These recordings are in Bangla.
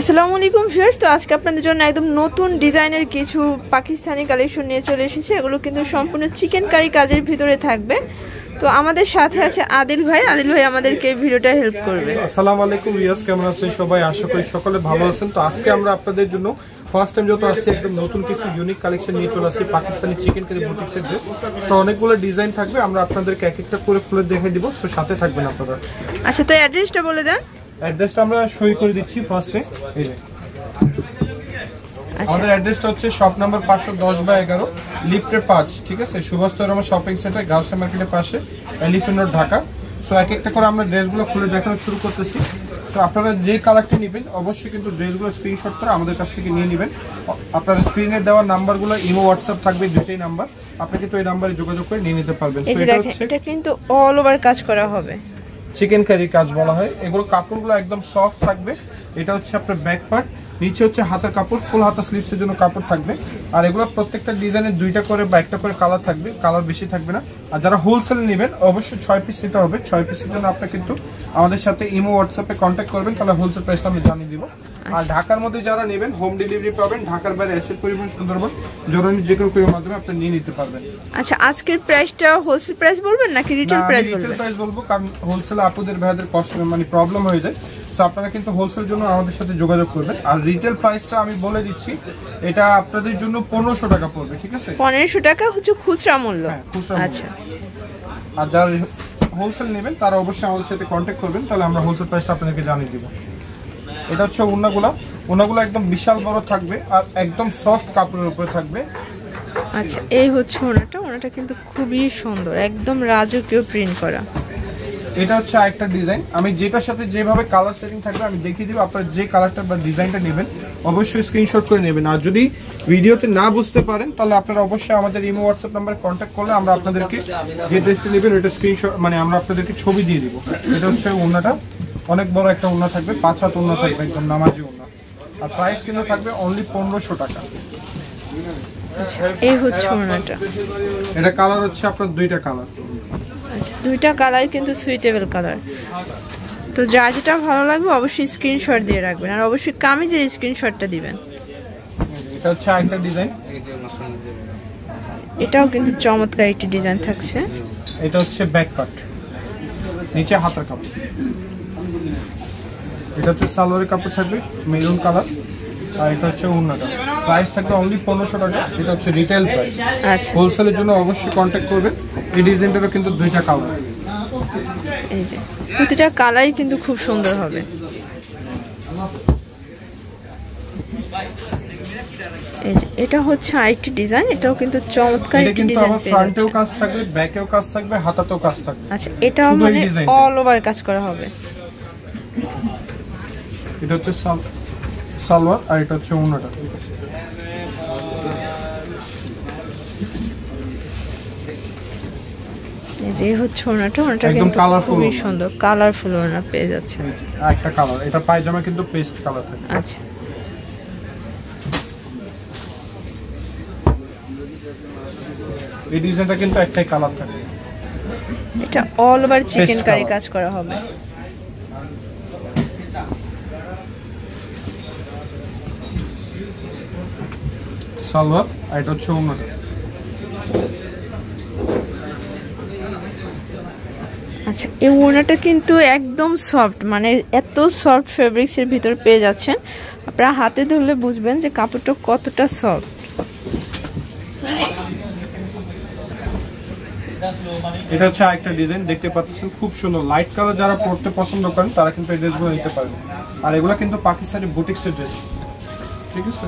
আসসালামু আলাইকুম ভিউয়ার্স। তো আজকে আপনাদের জন্য একদম নতুন ডিজাইনের কিছু পাকিস্তানি কালেকশন নিয়ে চলে এসেছি। এগুলো কিন্তু সম্পূর্ণ চিকেন কারি কাজের ভিতরে থাকবে। তো আমাদের সাথে আছে আদিল ভাই। আদিল ভাই আমাদেরকে এই ভিডিওটা হেল্প করবে। আসসালামু আলাইকুম রিয়াজ কেমন আছেন সবাই? আশা করি সকলে ভালো আছেন। তো আজকে আমরা আপনাদের জন্য ফার্স্ট টাইম যত আসছে একদম নতুন কিছু ইউনিক কালেকশন নিয়ে চলে আসছি পাকিস্তানি চিকেন কারি বুটিক্সের ড্রেস সো অনেকগুলো ডিজাইন থাকবে। আমরা আপনাদেরকে এক একটা করে খুলে দেখে দিব। সো সাথে থাকবেন আপনারা। আচ্ছা তো অ্যাড্রেসটা বলে দেন। অ্যাড্রেসটা আমরা সই করে দিচ্ছি ফার্স্টে এই যে। আচ্ছা। আমাদের অ্যাড্রেসটা হচ্ছে শপ নাম্বার পাঁচশো দশ বা এগারো লিফটের পাঁচ ঠিক আছে? সুভাষ তৈরমা শপিং সেন্টার গাউসা মার্কেটের পাশে এলিফেন্ট রোড ঢাকা। সো এক একটা করে আমরা ড্রেসগুলো খুলে দেখানো শুরু করতেছি। সো আপনারা যে কালারটি নেবেন অবশ্যই কিন্তু ড্রেসগুলো স্ক্রিনশট করে আমাদের কাছ থেকে নিয়ে নেবেন। আপনারা স্ক্রিনে দেওয়া নাম্বারগুলো ইমো হোয়াটসঅ্যাপ থাকবে দুটোই নাম্বার। আপনি কিন্তু এই নাম্বারে যোগাযোগ করে নিয়ে নিতে পারবেন। এটা কিন্তু অল ওভার কাজ করা হবে। চিকেন কারি কাজ বলা হয়। এগুলো কাপড়গুলো একদম সফট থাকবে। এটা হচ্ছে আপনার ব্যাক পার্ট নিচে হচ্ছে হাতের কাপড় ফুল হাতা স্লিভসের জন্য কাপড় থাকবে। আর এগুলো প্রত্যেকটা ডিজাইনের দুইটা করে বা একটা করে কালার থাকবে। কালার বেশি থাকবে না। আর যারা হোলসেল নেবেন, অবশ্যই ছয় পিস নিতে হবে। ছয় পিসের জন্য আপনি কিন্তু আমাদের সাথে ইমো হোয়াটসঅ্যাপে কন্ট্যাক্ট করবেন। তাহলে হোলসেল প্রাইসটা আমি জানিয়ে দিব। আর ঢাকার মধ্যে যারা নেবেন হোম ডেলিভারি পাবেন ঢাকার বাইরে এসের পরিমাণ সুন্দরবন জরুরি যে কোনো মাধ্যমে আপনি নিয়ে নিতে পারবেন। আচ্ছা আজকের প্রাইসটা হোলসেল প্রাইস বলবেন নাকি রিটেল প্রাইস বলবেন? প্রাইস বলব কারণ হোলসেল আপুদের ভাইদের কষ্ট মানে প্রবলেম হয়ে যায়। সো আপনারা কিন্তু হোলসেল জন্য আমাদের সাথে যোগাযোগ করবেন। আর রিটেল প্রাইসটা আমি বলে দিচ্ছি এটা আপনাদের জন্য পনেরোশো টাকা পড়বে ঠিক আছে? পনেরোশো টাকা হচ্ছে খুচরা মূল্য। হ্যাঁ খুচরা মূল্য। আচ্ছা। আর যারা হোলসেল নেবেন তারা অবশ্যই আমাদের সাথে কন্ট্যাক্ট করবেন তাহলে আমরা হোলসেল প্রাইসটা আপনাদেরকে জানিয়ে দিব। এটা হচ্ছে উন্নাগুলা। উন্নাগুলো একদম বিশাল বড় থাকবে আর একদম সফট কাপড়ের উপরে থাকবে। আচ্ছা এই হচ্ছে ওনাটা। ওনাটা কিন্তু খুবই সুন্দর একদম রাজকীয় প্রিন্ট করা। এটা হচ্ছে একটা ডিজাইন আমি যেটার সাথে যেভাবে কালার সেটিং থাকবে আমি দেখিয়ে দিব। আপনারা যে কালারটা বা ডিজাইনটা নেবেন অবশ্যই স্ক্রিনশট করে নেবেন। আর যদি ভিডিওতে না বুঝতে পারেন তাহলে আপনারা অবশ্যই আমাদের ইমো হোয়াটসঅ্যাপ নাম্বারে কন্ট্যাক্ট করলে আমরা আপনাদেরকে যে ড্রেসটা নেবেন ওটা স্ক্রিনশট মানে আমরা আপনাদেরকে ছবি দিয়ে দিব। এটা হচ্ছে ওনাটা অনেক বড় একটা ওনা থাকবে পাঁচ হাত ওনা থাকবে একদম নামাজি ওনা আর প্রাইস কিন্তু থাকবে অনলি পনেরোশো টাকা। আচ্ছা এই হচ্ছে ওনাটা এটা কালার হচ্ছে আপনার দুইটা কালার আচ্ছা দুইটা কালার কিন্তু সুইটেবল কালার তো যার যেটা ভালো লাগবে অবশ্যই স্ক্রিনশট দিয়ে রাখবেন। আর অবশ্যই কামিজের স্ক্রিনশটটা দিবেন। এটা হচ্ছে আরেকটা ডিজাইন এটাও কিন্তু চমৎকার একটি ডিজাইন থাকছে। এটা হচ্ছে ব্যাক পার্ট নিচে হাতের কাপড়। এটা হচ্ছে সালোয়ারের কাপড় থাকবে মেরুন কালার আর এটা হচ্ছে উন্নাটা প্রাইস থাকবে অনলি পনেরোশো টাকা এটা হচ্ছে রিটেল প্রাইস আচ্ছা। হোলসেলের জন্য অবশ্যই কন্ট্যাক্ট করবেন এই ডিজাইনটারও কিন্তু দুইটা কালার এই যে প্রতিটা কালারই কিন্তু খুব সুন্দর হবে। এটা হচ্ছে আরেকটি ডিজাইন এটাও কিন্তু চমৎকার একটি কিন্তু ডিজাইন পেয়ে ফ্রন্টেও কাজ থাকবে ব্যাকেও কাজ থাকবে হাতাতেও কাজ থাকবে। আচ্ছা এটাও মানে অল ওভার কাজ করা হবে। এটা হচ্ছে সালোয়ার আর এটা হচ্ছে উন্নাটা যে হচ্ছে ওনাটা ওনাটা একদম কিন্তু খুবই সুন্দর কালারফুল ওনা পেয়ে যাচ্ছে একটা কালার এটা পায়জামা কিন্তু পেস্ট কালার থাকে। আচ্ছা। এই ডিজাইনটা কিন্তু একটাই কালার থাকে। এটা অল ওভার চিকেন কারি কাজ করা হবে। সালোয়ার আর এটা হচ্ছে উন্নাটা আচ্ছা এই ওড়নাটা কিন্তু একদম সফট মানে এত সফট ফেব্রিক্সের ভিতর পেয়ে যাচ্ছেন। আপনারা হাতে ধরলে বুঝবেন যে কাপড়টা কতটা সফট এটা হচ্ছে আরেকটা ডিজাইন দেখতে পাচ্ছেন খুব সুন্দর। লাইট কালার যারা পরতে পছন্দ করেন তারা কিন্তু এই ড্রেসগুলো নিতে পারেন আর এগুলো কিন্তু পাকিস্তানি বুটিক্সের ড্রেস ঠিক আছে?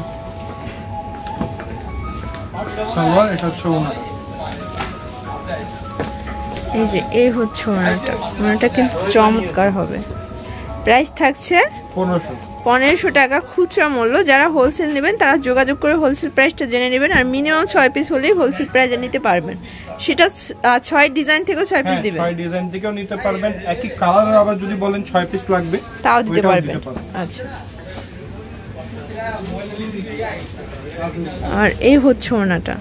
সালোয়ার এটা হচ্ছে ওনার এই যে এই হচ্ছে ওড়নাটা। ওড়নাটা কিন্তু চমৎকার হবে। প্রাইস থাকছে পনেরোশো। পনেরোশো টাকা খুচরা মূল্য। যারা হোলসেল নেবেন তারা যোগাযোগ করে হোলসেল প্রাইসটা জেনে নেবেন। আর মিনিমাম ছয় পিস হলেই হোলসেল প্রাইসে নিতে পারবেন। সেটা ছয় ডিজাইন থেকেও ছয় পিস হ্যাঁ দিবেন। ছয় ডিজাইন থেকেও নিতে পারবেন। একই কালারের আবার যদি বলেন ছয় পিস লাগবে তাও দিতে পারবেন। আচ্ছা। আর এই হচ্ছে ওনাটা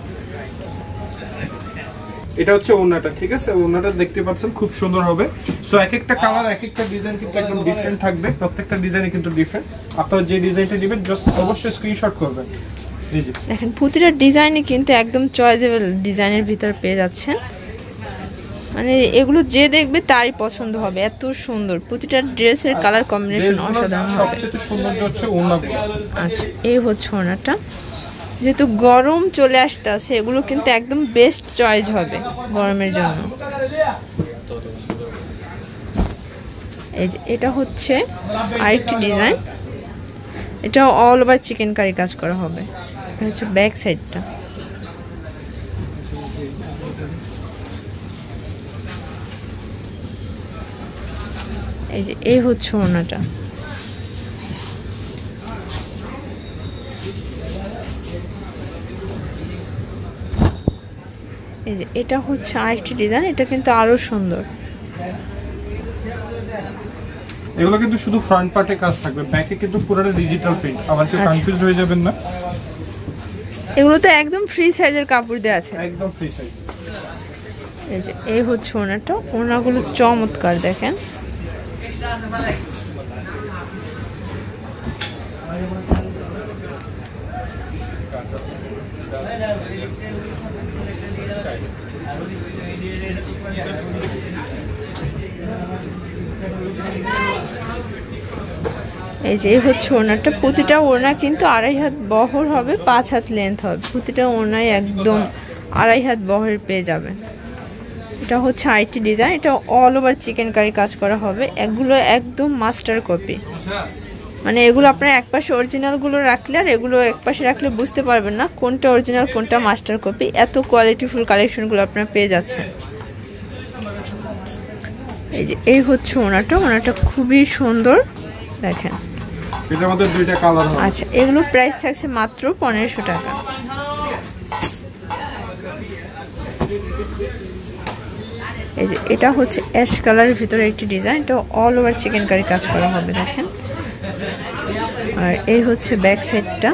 এটা হচ্ছে ওনাটা ঠিক আছে? ওনাটা দেখতে পাচ্ছেন খুব সুন্দর হবে। সো এক একটা কালার এক একটা ডিজাইন কিন্তু একদম ডিফারেন্ট থাকবে। প্রত্যেকটা ডিজাইনে কিন্তু ডিফারেন্ট আপনারা যে ডিজাইনটা নেবেন জাস্ট অবশ্যই স্ক্রিনশট করবেন। দেখেন প্রতিটা ডিজাইনই কিন্তু একদম চয়েজেবল ডিজাইনের ভিতর পেয়ে যাচ্ছেন। মানে এগুলো যে দেখবে তারই পছন্দ হবে। এত সুন্দর। প্রতিটা ড্রেসের কালার কম্বিনেশন অসাধারণ হবে। সবচেয়ে সৌন্দর্য হচ্ছে আচ্ছা এই হচ্ছে ওনাটা যেহেতু গরম চলে আসতে আছে এগুলো কিন্তু একদম বেস্ট চয়েস হবে গরমের জন্য। এই যে এটা হচ্ছে আরেকটি ডিজাইন এটা অল ওভার চিকেন কারি কাজ করা হবে। এটা হচ্ছে ব্যাক সাইডটা এই যে এই হচ্ছে ওনাটা। এই যে এটা হচ্ছে আরেকটি ডিজাইন এটা কিন্তু আরও সুন্দর। এগুলো কিন্তু শুধু ফ্রন্ট পার্টে কাজ থাকবে ব্যাকে কিন্তু পুরোটা ডিজিটাল প্রিন্ট আবার কেউ আচ্ছা। কনফিউজ হয়ে যাবেন না। এগুলো তো একদম ফ্রি সাইজের কাপড় দেওয়া আছে। একদম ফ্রি সাইজ এই যে এই হচ্ছে ওনাটা ওনাগুলো চমৎকার দেখেন। এই যে হচ্ছে ওনারটা প্রতিটা ওড়না কিন্তু আড়াই হাত বহর হবে, পাঁচ হাত লেন্থ হবে। প্রতিটা ওড়নায় একদম আড়াই হাত বহর পেয়ে যাবেন। এটা হচ্ছে আইটি ডিজাইন এটা অল ওভার চিকেন কারি কাজ করা হবে। এগুলো একদম মাস্টার কপি মানে এগুলো আপনার একপাশে অরিজিনালগুলো রাখলে আর এগুলো একপাশে রাখলে বুঝতে পারবেন না কোনটা অরিজিনাল কোনটা মাস্টার কপি এত কোয়ালিটিফুল কালেকশনগুলো আপনার পেয়ে যাচ্ছেন। এই যে এই হচ্ছে ওনাটা। ওনাটা খুবই সুন্দর। দেখেন। আচ্ছা এগুলো প্রাইস থাকছে মাত্র পনেরোশো টাকা। এই যে এটা হচ্ছে অ্যাশ কালারের ভিতরে একটি ডিজাইন। এটা অল ওভার চিকেন কারি কাজ করা হবে দেখেন। আর এই হচ্ছে ব্যাক সাইডটা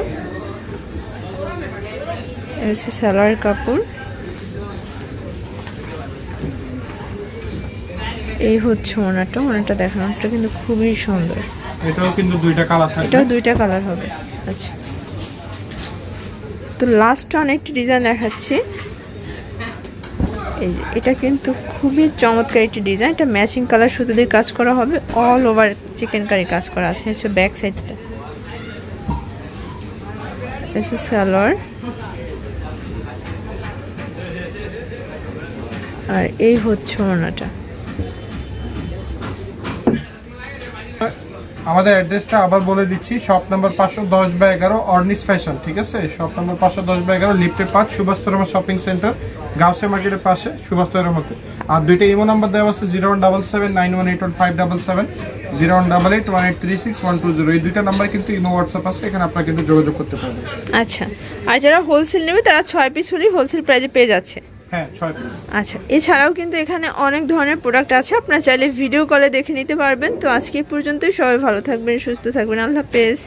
এই হচ্ছে সালোয়ার কাপড়। এই হচ্ছে ওনাটা। ওনাটা দেখেন ওনাটা কিন্তু খুবই সুন্দর। এটাও কিন্তু দুইটা কালার থাকবে। এটাও দুইটা কালার হবে। আচ্ছা। তো লাস্ট অনেকটি ডিজাইন দেখাচ্ছি। এই যে, এটা কিন্তু খুবই চমৎকার একটি ডিজাইন এটা ম্যাচিং কালার সুতো দিয়ে কাজ করা হবে অল ওভার চিকেন কারি কাজ করা আছে হচ্ছে ব্যাক সাইডটা সালোয়ার আর এই হচ্ছে ওনাটা আমাদের অ্যাড্রেসটা আবার বলে দিচ্ছি, শপ নাম্বার পাঁচশো দশ বা এগারো, অর্নিস ফ্যাশন, ঠিক আছে? শপ নাম্বার পাঁচশো দশ বা এগারো লিফটের পাঁচ সুভাষতরমা শপিং সেন্টার, গাউসে মার্কেটের পাশে সুভাষতরের মধ্যে। আর দুইটা ইমো নাম্বার দেওয়া আছে, zero one double seven, nine one eight one five double seven, zero one double eight one eight three six one two zero. এই দুইটা নাম্বার কিন্তু ইমো হোয়াটসঅ্যাপ আছে, এখানে আপনারা কিন্তু যোগাযোগ করতে পারবেন। আচ্ছা। আর যারা হোলসেল নেবে, তারা ছয় পিস হলেই হোলসেল প্রাইজে পেয়ে যাচ্ছে। আচ্ছা এছাড়াও কিন্তু এখানে অনেক ধরনের প্রোডাক্ট আছে। আপনার চাইলে ভিডিও কলে দেখে নিতে পারবেন। তো আজকে পর্যন্তই। সবাই ভালো থাকবেন, সুস্থ থাকবেন। আল্লাহ হাফেজ।